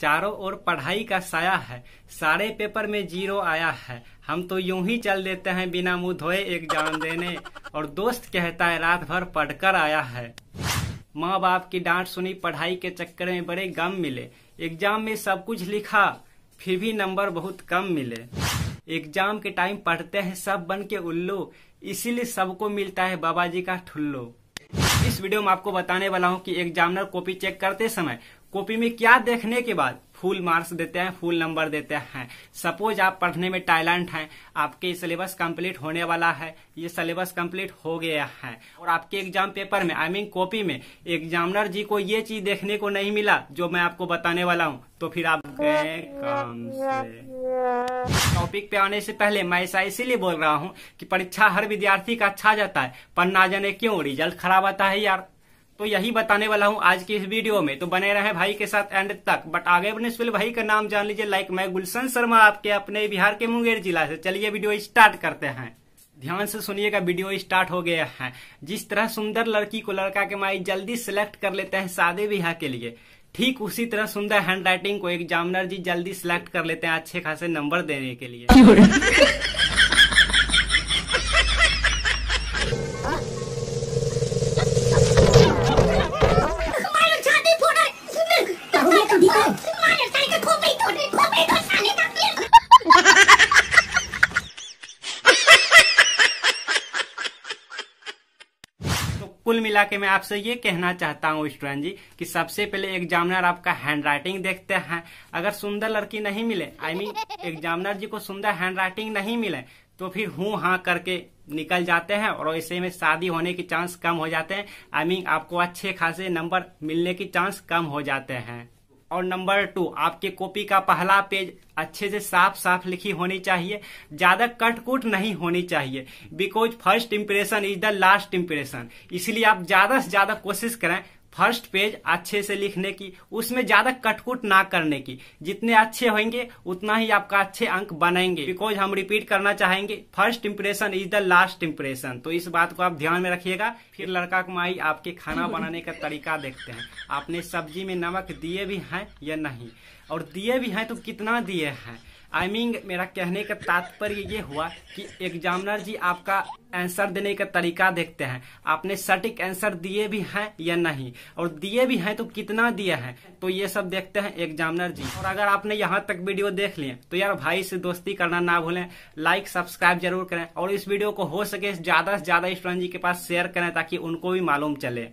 चारों ओर पढ़ाई का साया है। सारे पेपर में ज़ीरो आया है। हम तो यूँ ही चल देते हैं बिना मुँह धोए एग्ज़ाम देने। और दोस्त कहता है, रात भर पढ़कर आया है। माँ बाप की डांट सुनी, पढ़ाई के चक्कर में बड़े गम मिले। एग्ज़ाम में सब कुछ लिखा, फिर भी नंबर बहुत कम मिले। एग्ज़ाम के टाइम पढ़ते हैं सब बन के उल्लू, इसीलिए सबको मिलता है बाबा जी का ठुल्लो। इस वीडियो में आपको बताने वाला हूँ कि एग्जामिनर कॉपी चेक करते समय कॉपी में क्या देखने के बाद फुल मार्क्स देते हैं, फुल नंबर देते हैं। सपोज़ आप पढ़ने में टैलेंट हैं, आपके सिलेबस कंप्लीट होने वाला है, ये सिलेबस कंप्लीट हो गया है। और आपके एग्ज़ाम पेपर में आई मीन कॉपी में एग्जामिनर जी को ये चीज़ देखने को नहीं मिला, जो मैं आपको बताने वाला हूँ तो फिर आप गए काम से। टॉपिक पे आने से पहले मैं ऐसा इसीलिए बोल रहा हूँ कि परीक्षा हर विद्यार्थी का अच्छा जाता है पर ना जाने क्यों रिज़ल्ट खराब आता है यार। तो यही बताने वाला हूँ आज की इस वीडियो में। तो बने रहे भाई के साथ एंड तक। बट आगे बढ़ने से भाई का नाम जान लीजिए। लाइक मैं गुलशन शर्मा आपके अपने बिहार के मुंगेर जिला से। चलिए वीडियो स्टार्ट करते हैं। ध्यान से सुनिएगा, वीडियो स्टार्ट हो गया है। जिस तरह सुंदर लड़की को लड़का के माई जल्दी सिलेक्ट कर लेते हैं शादी ब्याह के लिए, ठीक उसी तरह सुंदर हैंड राइटिंग को एग्जामिनर जी जल्दी सिलेक्ट कर लेते हैं अच्छे खासे नंबर देने के लिए। कुल मिला के मैं आपसे ये कहना चाहता हूँ स्टूडेंट जी, कि सबसे पहले एग्जामिनर आपका हैंड राइटिंग देखते हैं। अगर सुंदर लड़की नहीं मिले आई मीन एग्जामिनर जी को सुंदर हैंड राइटिंग नहीं मिले तो फिर हूँ हाँ करके निकल जाते हैं और ऐसे में शादी होने के चांस कम हो जाते हैं। आई मीन आपको अच्छे खासे नंबर मिलने के चांस कम हो जाते हैं। और नंबर टू आपके कॉपी का पहला पेज अच्छे से साफ़ साफ़ लिखी होनी चाहिए, ज़्यादा कटकुट नहीं होनी चाहिए। Because first impression is the last impression इसलिए आप ज़्यादा से ज़्यादा कोशिश करें फ़र्स्ट पेज अच्छे से लिखने की, उसमें ज़्यादा कटकुट ना करने की। जितने अच्छे होंगे, उतना ही आपका अच्छे अंक बनेंगे बिकॉज़ हम रिपीट करना चाहेंगे first impression is the last impression तो इस बात को आप ध्यान में रखिएगा। फिर लड़का को माई आपके खाना बनाने का तरीका देखते हैं। आपने सब्ज़ी में नमक दिए भी हैं या नहीं? और दिए भी हैं तो कितना दिए हैं? आई I मीन mean, मेरा कहने का तात्पर्य ये हुआ कि एग्जामिनर जी आपका आंसर देने का तरीका देखते हैं। आपने सटीक आंसर दिए भी हैं या नहीं? और दिए भी हैं तो कितना दिए हैं? तो ये सब देखते हैं एग्जामिनर जी। और अगर आपने यहाँ तक वीडियो देख लिए तो यार भाई से दोस्ती करना ना भूलें। लाइक सब्सक्राइब ज़रूर करें। और इस वीडियो को हो सके ज़्यादा से ज़्यादा स्टूडेंट जी के पास शेयर करें ताकि उनको भी मालूम चले।